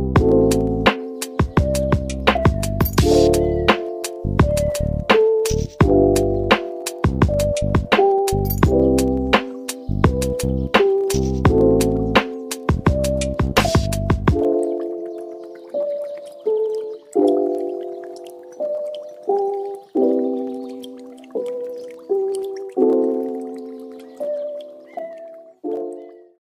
Thank